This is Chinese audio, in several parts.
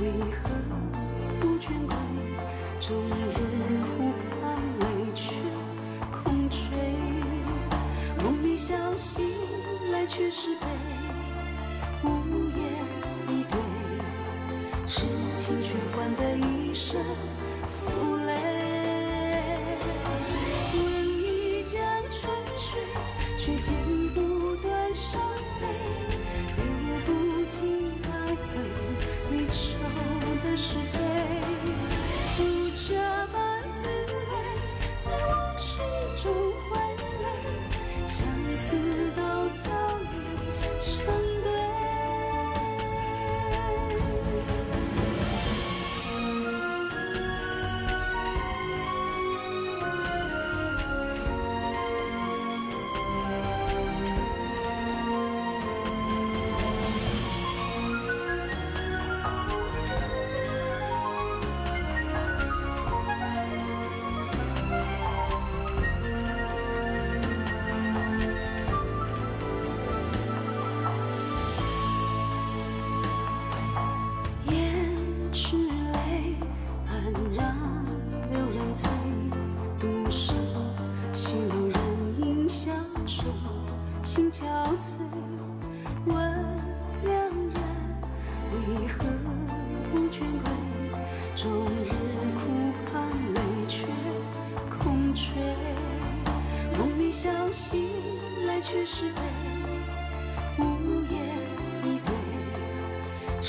为何不倦归？终日苦盼未却空追。梦里相信来却是悲，无言以对。痴情却换得一身负累。问一江春水，却见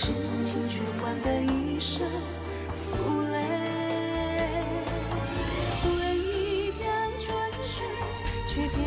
痴情却换得一身负累。为你将春水，却见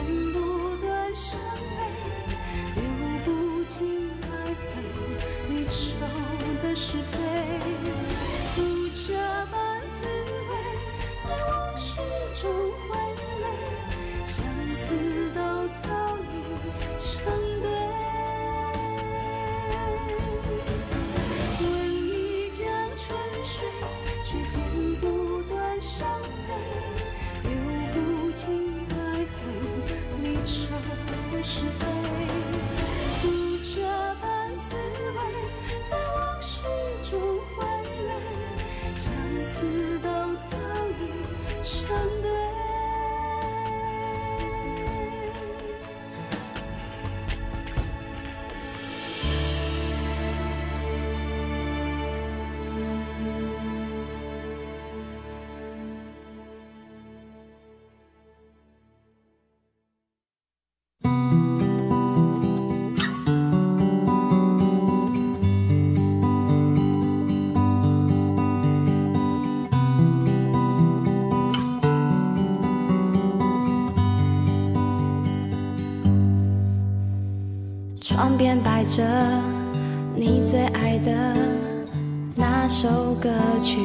窗边摆着你最爱的那首歌曲，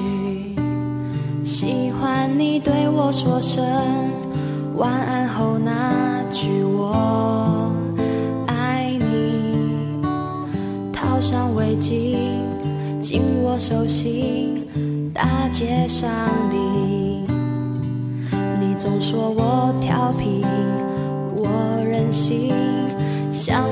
喜欢你对我说声晚安后那句我爱你，套上围巾，紧握手心，大街上你，你总说我调皮，我任性。想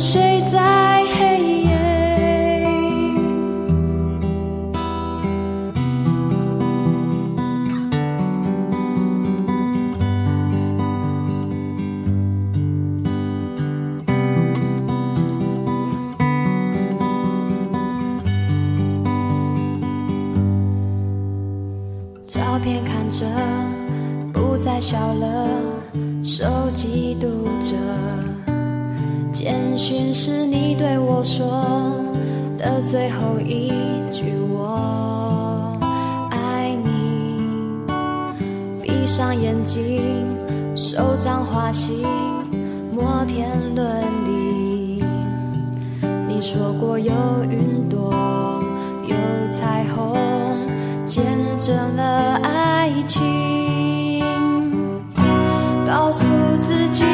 睡在黑夜。照片看着不再笑了，手机读着，简讯是你对我说的最后一句我爱你。闭上眼睛，手掌滑行，摩天轮里，你说过有云朵，有彩虹，见证了爱情。告诉自己